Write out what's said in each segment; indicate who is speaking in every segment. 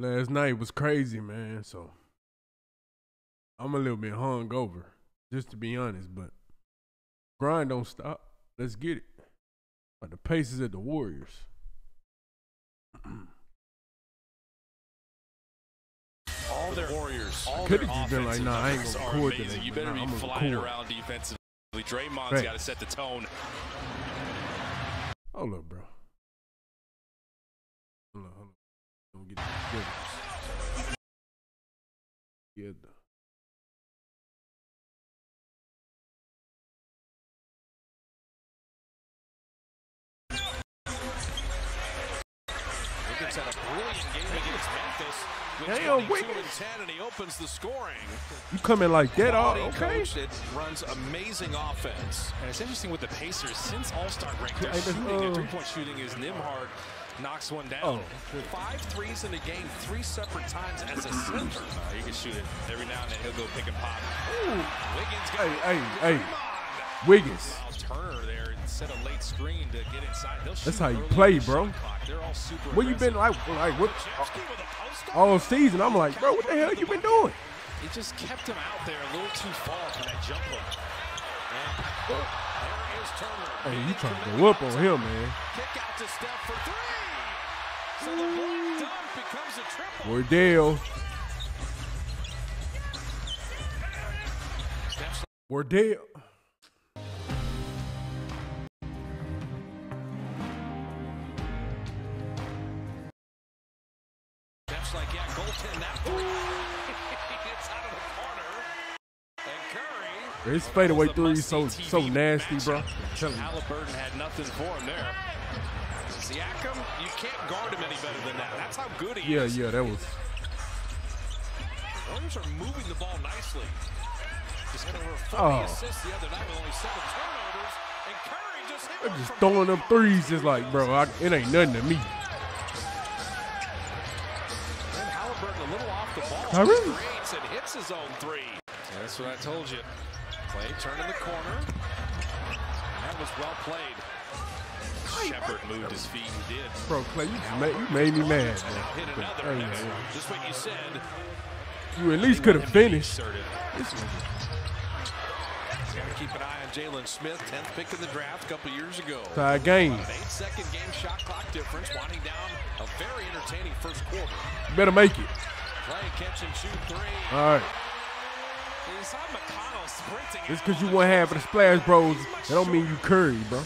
Speaker 1: Last night was crazy, man. So I'm a little bit hungover, just to be honest. But grind don't stop. Let's get it. But the Pacers at the Warriors.
Speaker 2: All their Warriors, all
Speaker 1: Could've
Speaker 2: their
Speaker 1: just been like,
Speaker 2: offensive
Speaker 1: nah, I ain't gonna
Speaker 2: are
Speaker 1: record
Speaker 2: amazing.
Speaker 1: today,
Speaker 2: You better
Speaker 1: nah,
Speaker 2: be flying
Speaker 1: record.
Speaker 2: around defensively. Draymond's
Speaker 1: Right.
Speaker 2: got to set the tone.
Speaker 1: Hold up, bro. Hold up, hold up. Don't get it together. Together.
Speaker 2: Wiggins had a brilliant game against Memphis. with
Speaker 1: Damn,
Speaker 2: 22
Speaker 1: Wiggins.
Speaker 2: and and he opens the scoring.
Speaker 1: You coming like that? All okay?
Speaker 2: coach that runs amazing offense.
Speaker 3: And it's interesting with the Pacers, since All-Star break, their
Speaker 1: Hey, this-
Speaker 3: shooting, their
Speaker 1: uh,
Speaker 3: three-point shooting is Nembhard knocks one down.
Speaker 2: Five threes in a game, three separate times as a center.
Speaker 3: Uh, he can shoot it every now and then. He'll go pick and pop.
Speaker 2: Wiggins got
Speaker 1: hey, hey, hey. Wiggins.
Speaker 3: Turner there set a late screen to get inside. They'll
Speaker 1: That's how you play, bro.
Speaker 3: They're all super
Speaker 1: Where you been like like what
Speaker 2: Krzyzewski with a post-up.
Speaker 1: all season? I'm like, bro, what the hell you been doing?
Speaker 3: He just kept him out there a little too far for that jump hook.
Speaker 2: There is Turner.
Speaker 1: Hey, you trying to go up on him, man?
Speaker 2: Kick out to Steph for three. So the block dunk becomes a triple.
Speaker 1: Wardell. Wardell.
Speaker 2: Steph's like, yeah, goaltend that three. it's out of the corner. And Curry.
Speaker 1: His fadeaway three so so nasty, bro.
Speaker 3: matchup.
Speaker 1: I'm telling you.
Speaker 2: Haliburton had nothing for him there. Siakam, you can't guard him any better than that. That's how good he
Speaker 1: Yeah,
Speaker 2: is.
Speaker 1: yeah, that was.
Speaker 2: Warriors are moving the ball nicely. Just had over 40
Speaker 1: Oh.
Speaker 2: assists the other night with only seven turnovers. And Curry just hit
Speaker 1: They're just throwing them threes, just like, bro, I, it ain't nothing to me.
Speaker 2: And Haliburton a little off the ball.
Speaker 1: Oh, Tyrese.
Speaker 2: Creates and hits his own three.
Speaker 3: That's what I told you.
Speaker 2: Klay turned in the corner. That was well played.
Speaker 3: Sheppard moved his feet. Did.
Speaker 1: Bro, Klay, you just made, you made me mad,
Speaker 2: Hit another.
Speaker 1: Hey,
Speaker 2: That's
Speaker 1: man,
Speaker 2: just what you said.
Speaker 1: you at least could have finished. This
Speaker 2: to keep an eye on Jalen Smith, 10th pick in the draft a couple years ago.
Speaker 1: Tied game.
Speaker 2: An eight-second game shot clock difference, winding down a very entertaining first quarter.
Speaker 1: You better make it.
Speaker 2: Klay catch and shoot three.
Speaker 1: All right.
Speaker 2: You saw McConnell sprinting.
Speaker 1: Just because you
Speaker 2: the
Speaker 1: half of the Splash Bros, that don't mean you Curry, bro.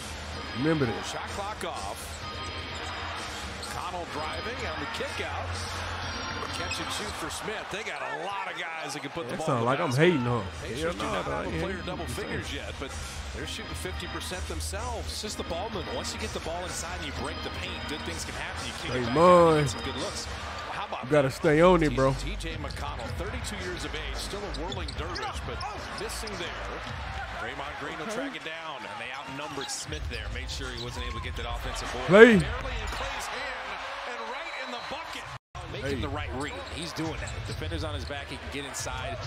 Speaker 1: Remember that.
Speaker 2: Shot clock off. McConnell driving on the kick out. Catch and shoot for Smith. They got a lot of guys that can put the
Speaker 1: That
Speaker 2: ball.
Speaker 1: sound
Speaker 2: in the
Speaker 1: like I'm hating on. him.
Speaker 2: Pacers do
Speaker 1: no,
Speaker 2: not
Speaker 1: dog,
Speaker 2: have
Speaker 1: I
Speaker 2: a
Speaker 1: ain't
Speaker 2: player
Speaker 1: hating.
Speaker 2: double figures yet, but they're shooting 50% themselves.
Speaker 3: It's just the ball movement. Once you get the ball inside and you break the paint, good things can happen. You kick
Speaker 1: Hey,
Speaker 3: it back
Speaker 1: man.
Speaker 3: out, get some good looks.
Speaker 2: How about
Speaker 1: You gotta stay on it, bro.
Speaker 2: TJ McConnell, 32 years of age, still a whirling dervish, but missing there. Draymond Green will track it down.
Speaker 3: And they outnumbered Smith there. Made sure he wasn't able to get that offensive board.
Speaker 1: Play.
Speaker 2: Barely in Klay's hand and right in the bucket.
Speaker 3: Making
Speaker 1: Hey.
Speaker 3: the right read. He's doing that. Defenders on his back. He can get inside.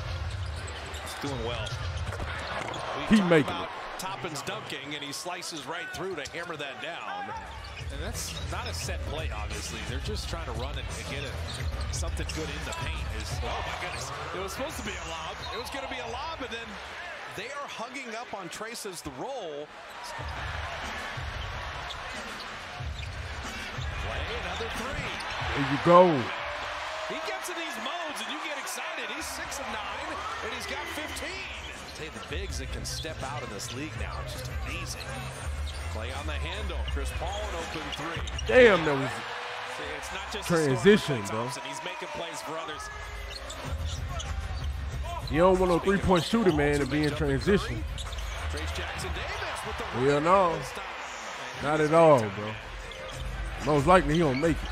Speaker 3: He's doing well.
Speaker 1: Keep
Speaker 2: Talk
Speaker 1: making
Speaker 2: about
Speaker 1: it.
Speaker 2: Toppin's dunking, and he slices right through to hammer that down.
Speaker 3: And that's not a set play, obviously. They're just trying to run it and get it something good in the paint. Is
Speaker 2: Oh my goodness. It was supposed to be a lob. It was going to be a lob, and then they are hugging up on Traces as the roll. Play another three.
Speaker 1: There you go.
Speaker 2: He gets in these modes, and you get excited. He's six of nine, and he's got 15. Say the bigs that can step out in this league now. It's just amazing. Play on the handle. Chris Paul an open three.
Speaker 1: Damn, that was.
Speaker 3: See, it's not just
Speaker 1: Transition,
Speaker 3: a story for Klay
Speaker 1: bro.
Speaker 3: Thompson. He's making plays for others.
Speaker 1: You don't want no three point shooter, man, to be in transition.
Speaker 2: Trayce Jackson Davis with the
Speaker 1: Hell no. Not at all, bro. Most likely he don't make it.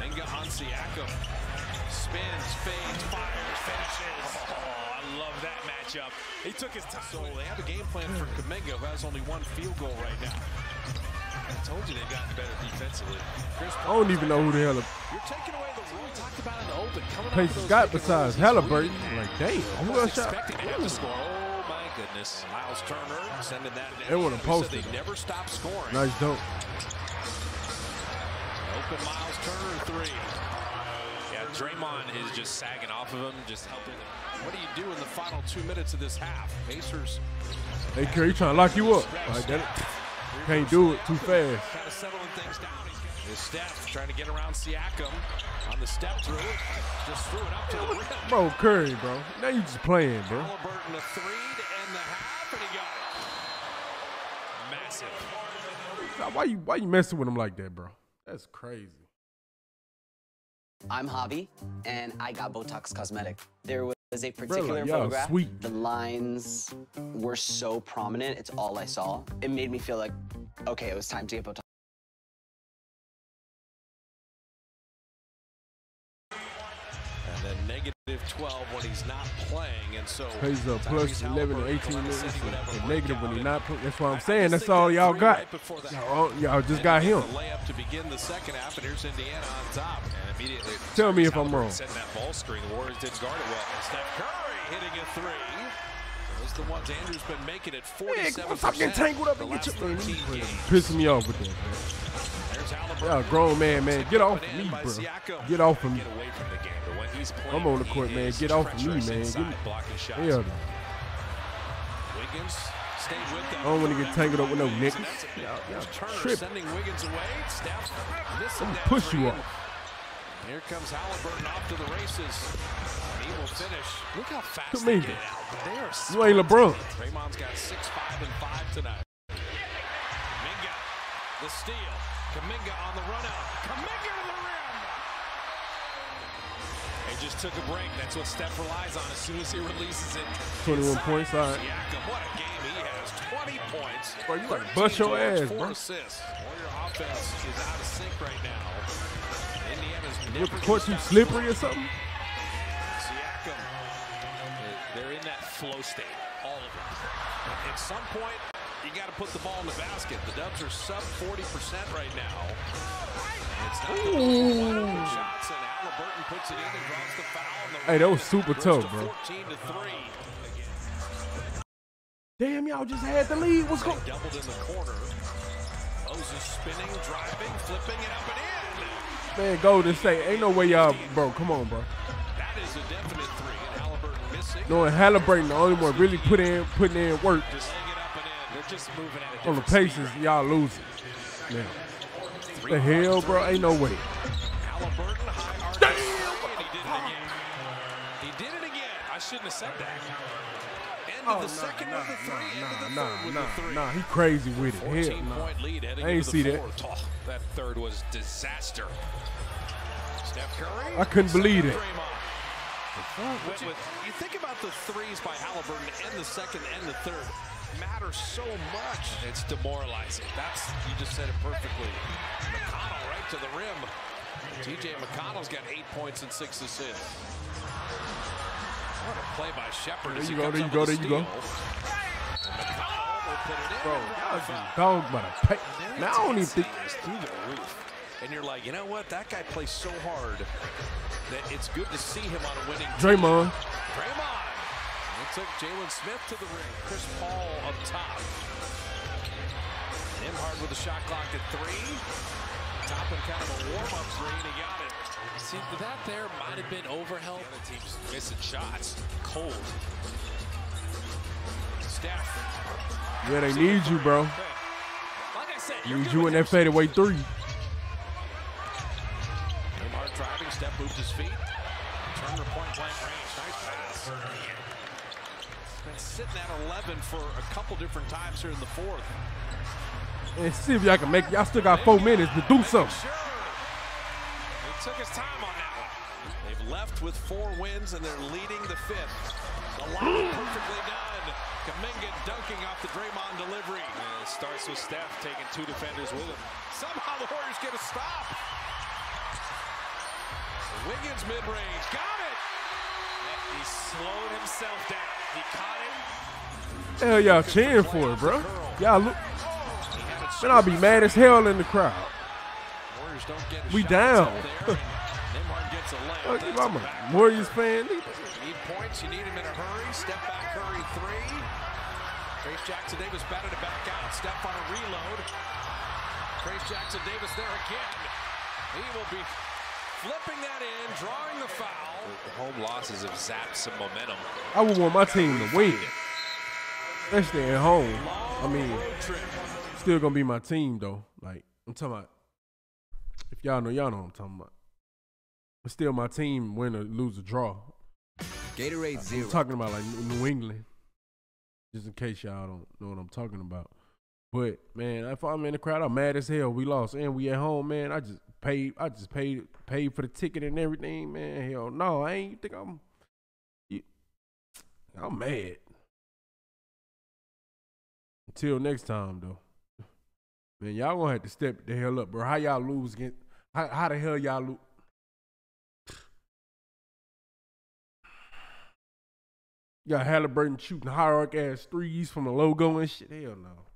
Speaker 2: Enga on Siakam. Spins, fades, fires, finishes.
Speaker 3: Oh, I love that matchup. He took his time.
Speaker 2: So they have a game plan for Kuminga, who has only one field goal right now.
Speaker 3: I told you they've gotten better defensively.
Speaker 2: Chris
Speaker 1: I don't even know who the hell
Speaker 2: You're taking
Speaker 3: pick and
Speaker 1: besides
Speaker 3: Haliburton.
Speaker 1: Like, damn, who else shot?
Speaker 3: have score. Oh my goodness.
Speaker 2: Myles Turner sending that.
Speaker 1: They wanna
Speaker 2: He
Speaker 1: post
Speaker 2: said
Speaker 1: it.
Speaker 2: They never stop scoring.
Speaker 1: Nice dunk.
Speaker 2: Open Myles Turner three.
Speaker 3: Yeah, Draymond is just sagging off of him, just helping him.
Speaker 2: What do you do in the final two minutes of this half? Pacers
Speaker 1: Hey, Curry, trying to lock you up. Like that. Can't do it too fast.
Speaker 2: Kind of settling things down. Here's Steph trying to get around Siakam on the step through. Just threw it up to the rim.
Speaker 1: Bro, Curry, bro. Now you just playing, bro.
Speaker 2: Haliburton a three to end the half, and he got it.
Speaker 3: Massive.
Speaker 1: Why you why you messing with him like that, bro? That's crazy.
Speaker 4: I'm Javi, and I got Botox Cosmetic. There was a particular
Speaker 1: like, y'all
Speaker 4: photograph.
Speaker 1: sweet.
Speaker 4: The lines were so prominent. It's all I saw. It made me feel like, okay, it was time to get Botox.
Speaker 2: Negative 12 when he's not playing, and so
Speaker 1: up
Speaker 2: Tyrese
Speaker 1: plus 11 or 18
Speaker 2: and
Speaker 1: minutes
Speaker 2: said he would have a
Speaker 1: and negative when
Speaker 2: breakout,
Speaker 1: he not. Put, that's what I'm saying. That's all y'all got.
Speaker 2: right before the
Speaker 1: Y'all, y'all just got him.
Speaker 2: hit The layup to begin the second half, and here's Indiana on top.
Speaker 3: And immediately,
Speaker 1: Tell me if I'm wrong.
Speaker 3: Setting that ball screen, the Warriors didn't guard it well.
Speaker 2: Steph Curry hitting a three. Those the ones Andrew's been making at
Speaker 1: Hey,
Speaker 2: 47
Speaker 1: stop getting tangled up and get your man.
Speaker 2: 13 games.
Speaker 1: Pissing me off with that,
Speaker 2: Haliburton.
Speaker 1: Y'all grown man, man. Get off of me, bro. Get off of me.
Speaker 3: Get away from the game, but when he's playing,
Speaker 1: I'm on the court, man. Get off of me, man. Get me-. Hell no.
Speaker 2: Wiggins stayed with them.
Speaker 1: I don't wanna get tangled up with no niggas. Y'all- y'all tripping.
Speaker 2: sending Wiggins away. Steph missing
Speaker 1: I'ma push you off.
Speaker 2: Here comes Haliburton off to the races. He will finish.
Speaker 3: Look how fast
Speaker 1: Come
Speaker 3: they get out. They are
Speaker 1: You ain't LeBron.
Speaker 2: Draymond's got six, five, and five tonight. Kuminga, the steal. Kuminga on the run out. Kuminga to the rim.
Speaker 3: They just took a break. That's what Steph relies on as soon as he releases it.
Speaker 1: 21 points. All right.
Speaker 2: Siakam, what a game he has. 20 points.
Speaker 1: Bro, you
Speaker 2: 13
Speaker 1: bust your ass,
Speaker 2: four
Speaker 1: bro.
Speaker 2: assists. Warrior offense is out of sync right now. Indiana's never
Speaker 1: the court too slippery or something?
Speaker 2: Siakam.
Speaker 3: They're in that flow state, all of them.
Speaker 2: At some point, you got to put the ball in the basket. The Dubs are sub 40% right now. It's not the most wide open shots, and Haliburton puts it in and draws the foul. And the
Speaker 1: Hey, that was super tough, bro.
Speaker 2: to
Speaker 1: Damn, y'all just had the lead. What's going?
Speaker 2: Doubled in the corner. Moses spinning, driving, flipping it up and in.
Speaker 1: Man, Golden State. Ain't no way y'all, bro. Come on, bro.
Speaker 2: That is a definite three. And Haliburton missing.
Speaker 1: Knowing Haliburton, the only one really put in, putting in work
Speaker 2: Just
Speaker 3: just moving at a
Speaker 1: on the Pacers. Y'all losing. Man, the hell, bro? Ain't no way.
Speaker 2: Haliburton, high arc. And he did it again. He did it again.
Speaker 3: I shouldn't have said that.
Speaker 2: End of oh, the second with the three. End of the
Speaker 1: Nah,
Speaker 2: third with
Speaker 1: nah,
Speaker 2: the three.
Speaker 1: nah. He crazy with it.
Speaker 2: 14
Speaker 1: Hell, nah.
Speaker 2: point lead heading
Speaker 1: I ain't
Speaker 2: into
Speaker 1: see
Speaker 2: the
Speaker 1: that.
Speaker 2: fourth.
Speaker 3: Oh, that third was disaster.
Speaker 2: Steph Curry.
Speaker 1: I couldn't believe it.
Speaker 2: With- you think about the threes by Haliburton and the second and the third matter so much.
Speaker 3: It's demoralizing.
Speaker 2: That's you just said it perfectly. McConnell right to the rim. TJ McConnell's got eight points and six assists. What a play by Sheppard.
Speaker 1: There you go, there you go, there you go.
Speaker 2: steal. And McConnell will put it in.
Speaker 1: Bro,
Speaker 2: and draw
Speaker 1: y'all
Speaker 2: the foul.
Speaker 1: just dog by the pay. Now I don't even think.
Speaker 2: through the roof. And you're like, you know what? That guy plays so hard that it's good to see him on a winning team.
Speaker 1: Draymond.
Speaker 2: Draymond. It took Jalen Smith to the ring. Chris Paul up top. Nembhard with the shot clock at three. Top Toppin kind of a warm-up three, and he got it.
Speaker 3: See, that there might have been overhelp. The other team's missing shots. Cold.
Speaker 2: Steph.
Speaker 1: Yeah, they need you, bro.
Speaker 3: Like I said, you're
Speaker 1: Need
Speaker 3: good
Speaker 1: you in that fadeaway three.
Speaker 2: Nembhard driving. Steph moves his feet. Turner point blank range. Nice pass. Sitting at 11 for a couple different times here in the fourth.
Speaker 1: And see if y'all can make. Y'all still got four minutes to do something.
Speaker 2: Sure. He took his time on that one. They've left with four wins and they're leading the fifth. The line perfectly done. Kuminga dunking off the Draymond delivery.
Speaker 3: And it starts with Steph taking two defenders with him.
Speaker 2: Somehow the Warriors get a stop. Wiggins mid-range. Got it.
Speaker 3: He slowed himself down. He caught it.
Speaker 1: Hell, y'all cheering for it, bro. Y'all look.
Speaker 2: He
Speaker 1: Man, I'll be mad as hell in the crowd.
Speaker 2: Warriors don't get a
Speaker 1: We down.
Speaker 2: up there. Nembhard gets.
Speaker 1: Look,
Speaker 2: That's
Speaker 1: I'm
Speaker 2: a
Speaker 1: a Warriors fan.
Speaker 2: Need points, you need him in a hurry. Step back Curry three. Trayce Jackson Davis batted it back out. Step on a reload. Trayce Jackson Davis there again. He will be flipping that in, drawing the foul.
Speaker 3: The home losses have zapped some momentum.
Speaker 1: I would want my team to win, especially at home. I mean, still gonna be my team though. Like I'm talking about. If y'all know, y'all know what I'm talking about. But still, my team win or lose or draw.
Speaker 5: Gatorade
Speaker 1: I'm
Speaker 5: Zero.
Speaker 1: talking about like New England, just in case y'all don't know what I'm talking about. But man, if I'm in the crowd, I'm mad as hell. We lost and we at home, man. I just paid. I just paid paid for the ticket and everything, man. Hell no, I ain't think I'm. you- I'm mad. Until next time, though. Man, y'all gonna have to step the hell up, bro. How y'all lose against? How, how the hell y'all lose? You got Haliburton shooting hierarch ass threes from the logo and shit. Hell no.